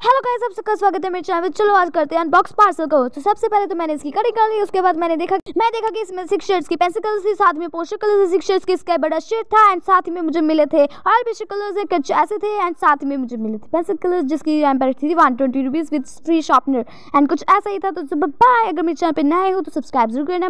Hello guys आप सबका स्वागत है मेरे चैनल चलो आज करते हैं अनबॉक्स पार्सल को। तो सबसे पहले तो मैंने इसकी कड़ी कर ली, उसके बाद मैंने देखा मैं देखा कि इसमें सिक्स शेड्स की पेंसिल कलर थी, साथ में पोस्टर कलर सिक्स शेड्स की स्काई बड़ा शेड था एंड साथ में मुझे मिले थे और भी कलर्स कुछ ऐसे थे एंड साथ में मुझे मिले थे पेंसिल कलर जिसकी एम्पर थी one twenty rupees with free sharpener and कुछ ऐसा ही था तो बाय अगर मेरे चैनल पर नए हो तो सब्सक्राइब ज़रूर करना।